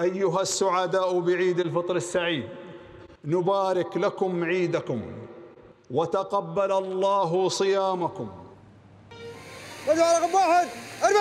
أيها السعداء بعيد الفطر السعيد. نبارك لكم عيدكم وتقبل الله صيامكم. واحد. اثنين